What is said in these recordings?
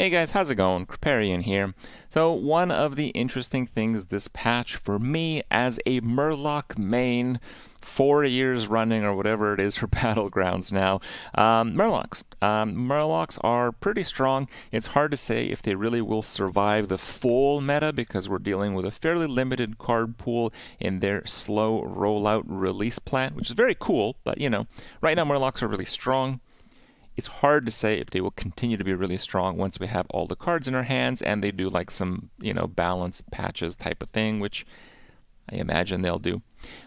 Hey guys, how's it going? Kripparrian here. So one of the interesting things this patch for me as a Murloc main, four years running or whatever it is for Battlegrounds now, um, Murlocs. Um, Murlocs are pretty strong. It's hard to say if they really will survive the full meta because we're dealing with a fairly limited card pool in their slow rollout release plan, which is very cool, but you know, right now Murlocs are really strong it's hard to say if they will continue to be really strong once we have all the cards in our hands and they do like some, you know, balance patches type of thing, which I imagine they'll do.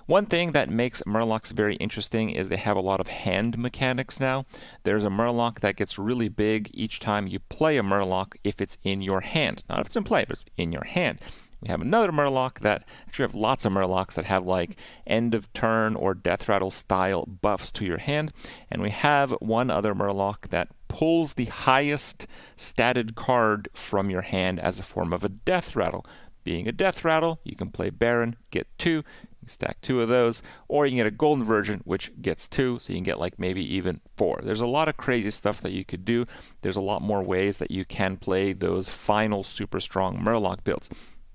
One thing that makes Murlocs very interesting is they have a lot of hand mechanics now. There's a Murloc that gets really big each time you play a Murloc if it's in your hand. Not if it's in play, but in your hand. We have another Murloc that actually have lots of Murlocs that have like end of turn or death rattle style buffs to your hand. And we have one other Murloc that pulls the highest statted card from your hand as a form of a death rattle. Being a death rattle, you can play Baron, get two, stack two of those, or you can get a golden version, which gets two, so you can get like maybe even four. There's a lot of crazy stuff that you could do. There's a lot more ways that you can play those final super strong Murloc builds.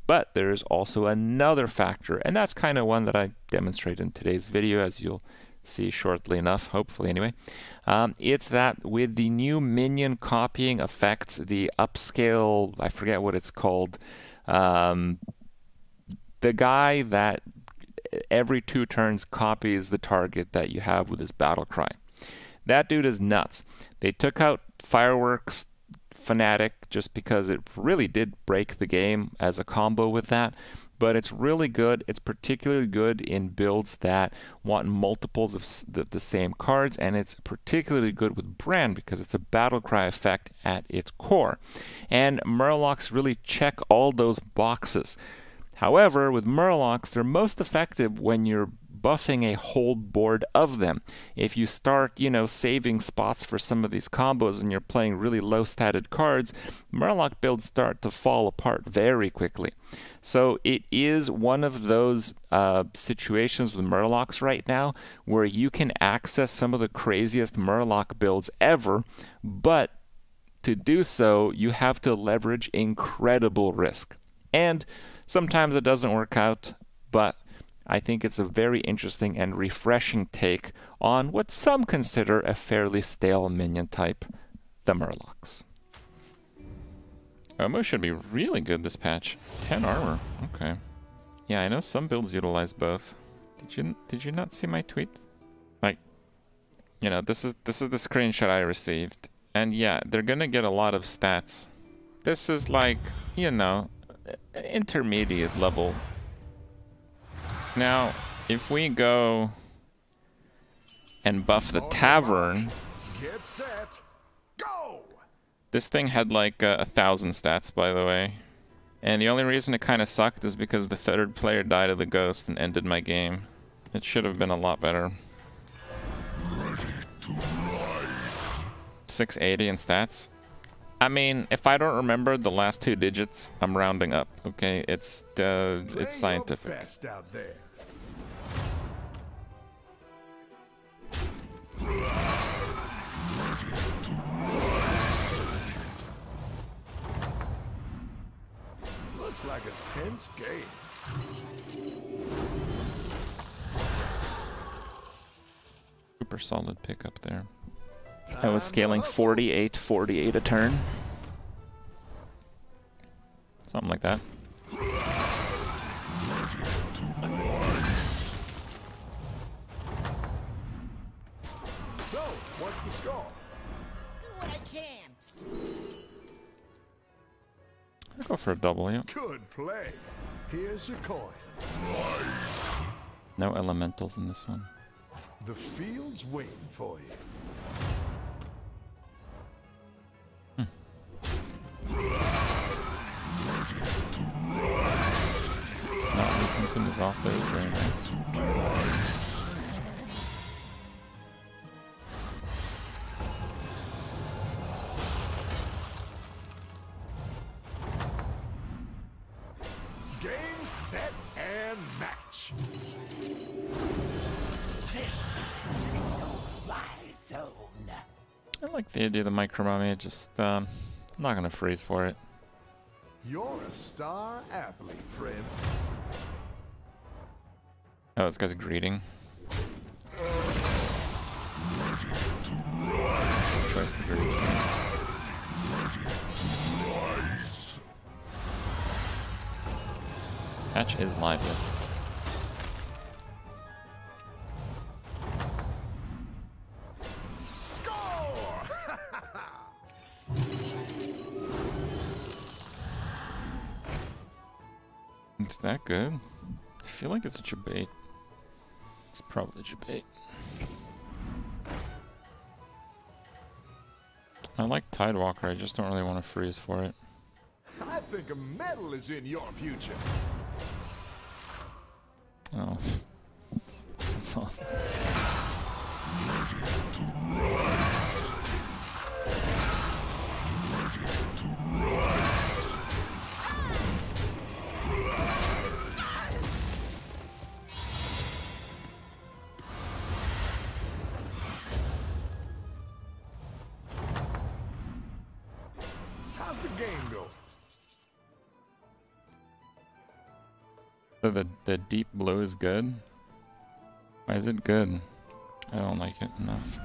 But there's also another factor, and that's kind of one that I demonstrate in today's video, as you'll see shortly enough, hopefully anyway. Um, it's that with the new minion copying effects, the upscale, I forget what it's called, um, the guy that every two turns copies the target that you have with his battle cry. That dude is nuts. They took out fireworks Fanatic just because it really did break the game as a combo with that. But it's really good. It's particularly good in builds that want multiples of the, the same cards, and it's particularly good with Brann because it's a battle cry effect at its core. And Murlocs really check all those boxes. However, with Murlocs, they're most effective when you're buffing a whole board of them. If you start, you know, saving spots for some of these combos and you're playing really low statted cards, Murloc builds start to fall apart very quickly. So it is one of those uh, situations with Murlocs right now where you can access some of the craziest Murloc builds ever, but to do so, you have to leverage incredible risk. And sometimes it doesn't work out, but I think it's a very interesting and refreshing take on what some consider a fairly stale minion type, the Murlocs. Oh, Omu should be really good this patch. 10 armor, okay. Yeah, I know some builds utilize both. Did you did you not see my tweet? Like, you know, this is this is the screenshot I received, and yeah, they're gonna get a lot of stats. This is like, you know, intermediate level now, if we go and buff the tavern, this thing had like a, a thousand stats, by the way. And the only reason it kind of sucked is because the third player died of the ghost and ended my game. It should have been a lot better. 680 in stats. I mean, if I don't remember the last two digits, I'm rounding up. Okay, it's uh, it's scientific. Looks like a tense game. Super solid pickup there. I was scaling 48, 48 a turn. Something like that. So, what's the score? Do what I can. I'll go for a double, yeah. Good play. Here's your coin. No elementals in this one. The field's waiting for you. Lexington is off there, very nice. Game, set, and match. I like the idea of the micro mummy, just um, I'm not gonna freeze for it. You're a star athlete, friend. Oh, this guy's greeting. Patch is liveless. It's that good? I feel like it's a debate. Probably a debate. I like Tidewalker, I just don't really want to freeze for it. I think a medal is in your future. Oh. That's all. The deep blue is good. Why is it good? I don't like it enough.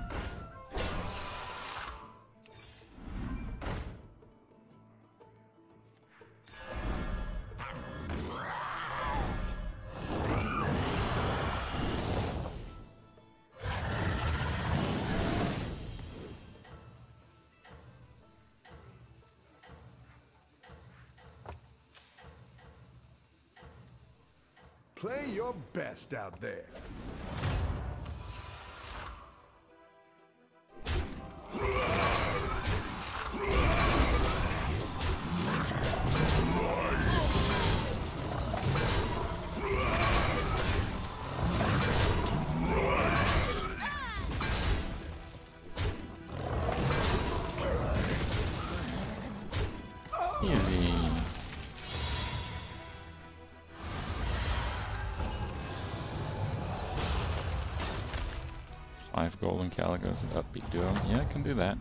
Play your best out there. Golden calicos, upbeat duo. Yeah, I can do that.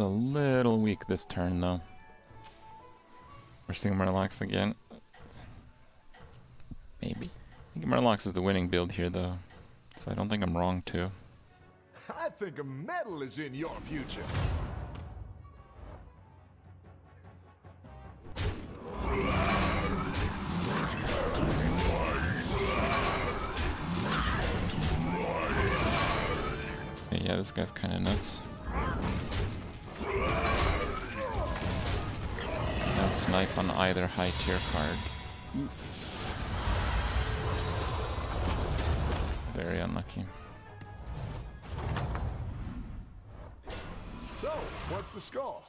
A little weak this turn, though. We're seeing Murlocs again. Maybe. I think Murlocs is the winning build here, though. So I don't think I'm wrong, too. I think a medal is in your future. Okay, yeah, this guy's kind of nuts. Snipe on either high tier card. Very unlucky. So, what's the score?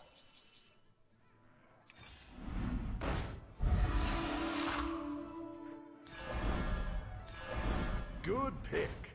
Good pick.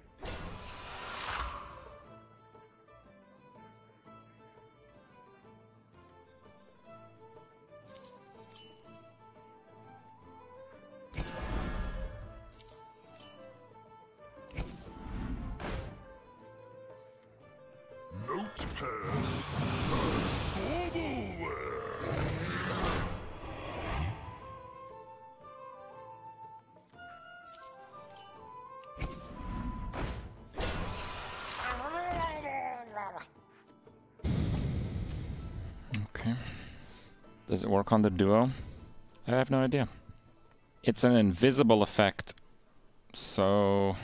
Does it work on the duo? I have no idea. It's an invisible effect. So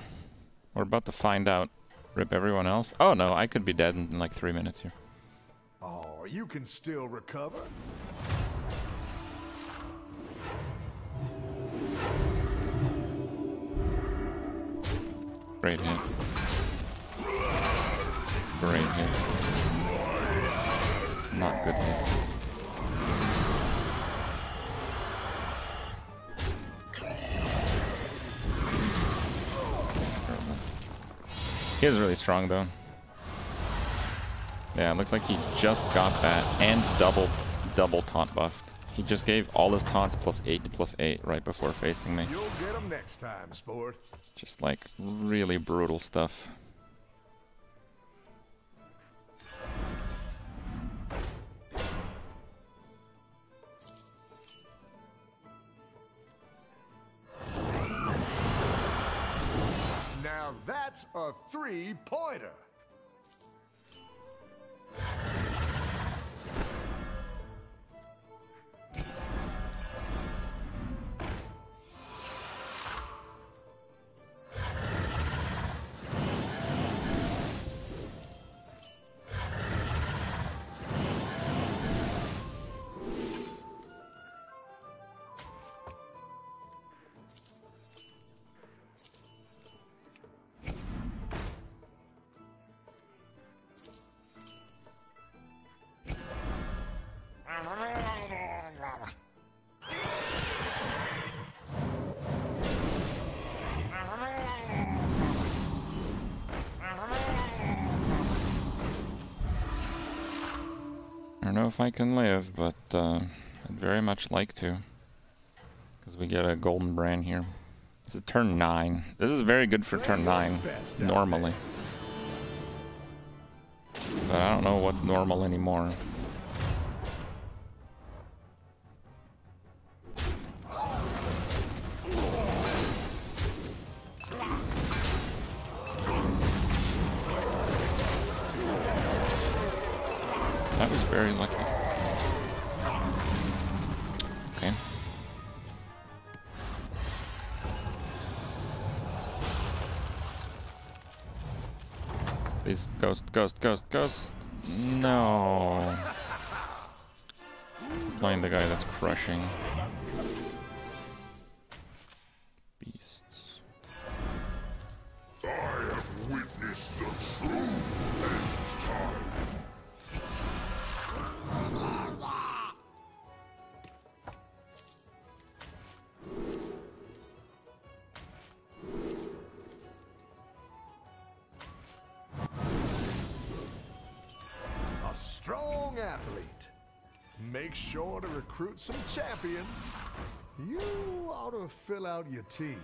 we're about to find out. Rip everyone else. Oh no, I could be dead in like three minutes here. Oh, you can still recover. Great hit. Great hit. Not good hits. He is really strong though. Yeah, it looks like he just got that and double double taunt buffed. He just gave all his taunts plus 8 to plus 8 right before facing me. You'll get 'em next time, sport. Just like really brutal stuff. That's a three-pointer. I if I can live, but uh, I'd very much like to. Because we get a golden Brann here. This is turn 9. This is very good for turn 9, normally. But I don't know what's normal anymore. That was very lucky. Okay. Please, ghost, ghost, ghost, ghost. No. Playing the guy that's crushing. Athlete. Make sure to recruit some champions. You ought to fill out your team.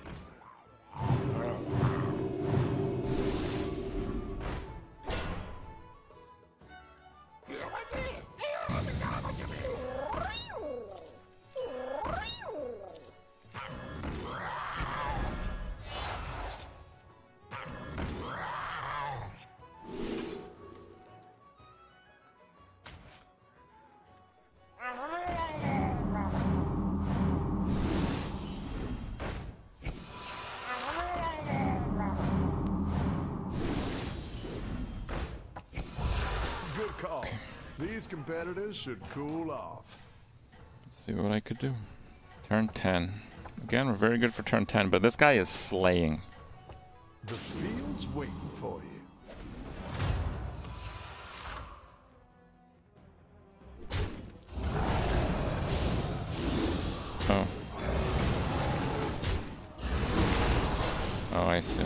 These competitors should cool off. Let's see what I could do. Turn 10. Again, we're very good for turn 10, but this guy is slaying. The field's waiting for you. Oh. Oh, I see.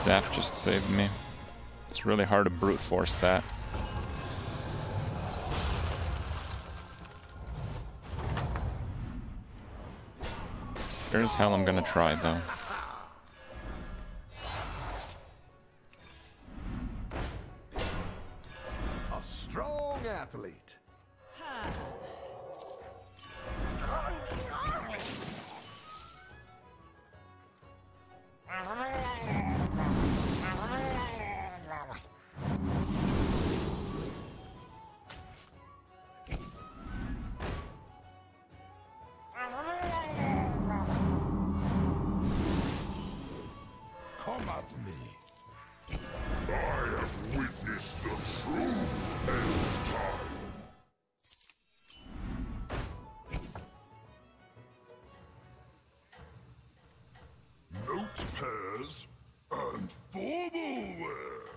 Zap just saved me. It's really hard to brute force that. Sure as hell I'm gonna try though. stop me. I have witnessed the true end time. Note pairs and formalware.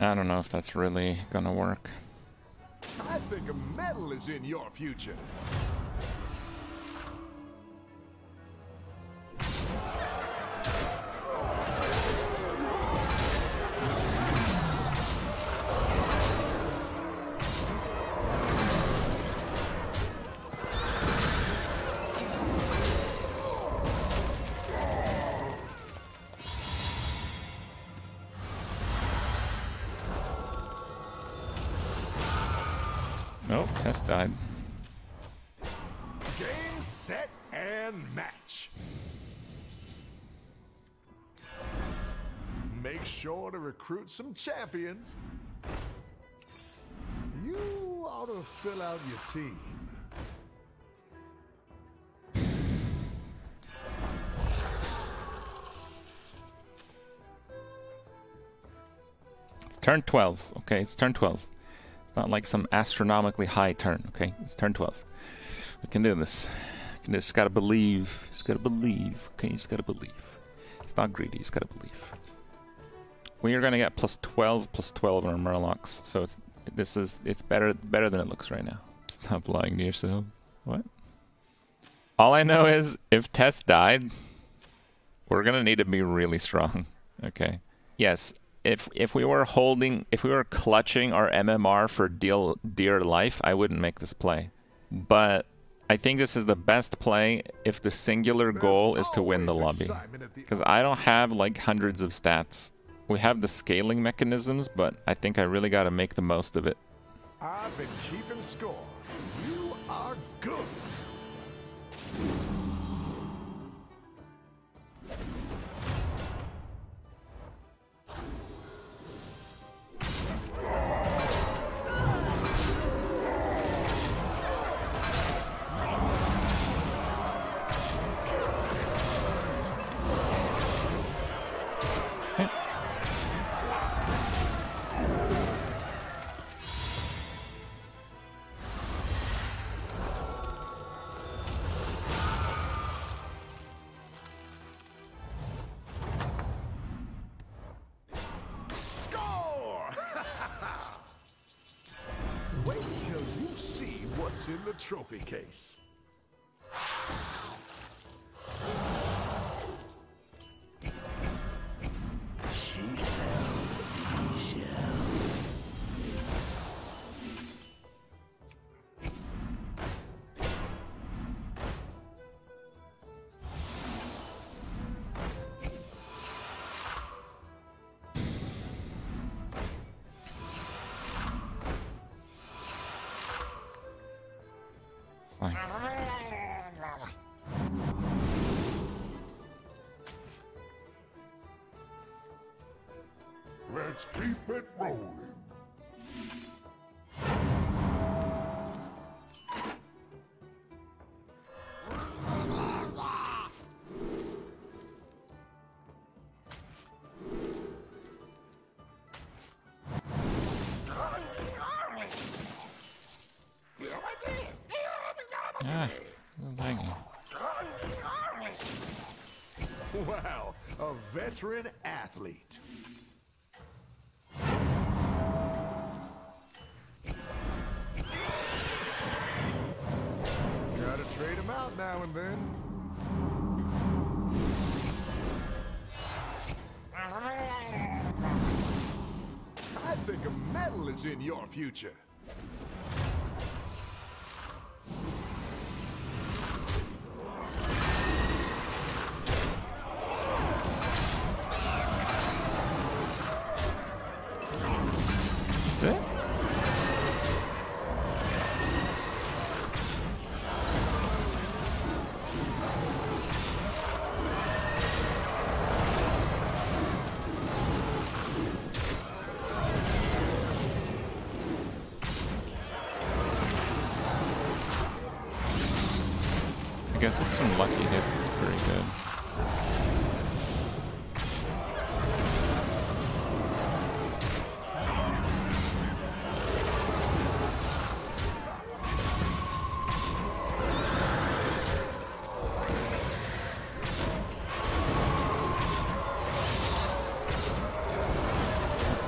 I don't know if that's really gonna work. I think metal is in your future. Tess died. Game, set, and match. Make sure to recruit some champions. You ought to fill out your team. It's turn 12. Okay, it's turn 12. It's not like some astronomically high turn. Okay, it's turn 12. We can do this. We can just gotta believe. Just gotta believe. Okay, just gotta believe. It's not greedy. Just gotta believe. We are gonna get plus 12, plus 12 on our Murlocs. So it's this is it's better better than it looks right now. Stop lying to yourself. What? All I know is if Tess died, we're gonna need to be really strong. Okay. Yes, if if we were holding, if we were clutching our MMR for deal, dear life, I wouldn't make this play. But I think this is the best play if the singular goal is to win the lobby. excitement at the Because I don't have like hundreds of stats. We have the scaling mechanisms, but I think I really got to make the most of it. I've been keeping score. You are good. Trophy case. Keep it rolling. Ah, lagging. Wow, a veteran athlete. In your future. Some lucky hits, it's pretty good.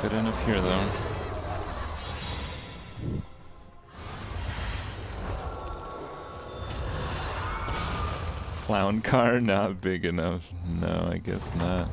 Good enough here, though. Clown car not big enough. No, I guess not.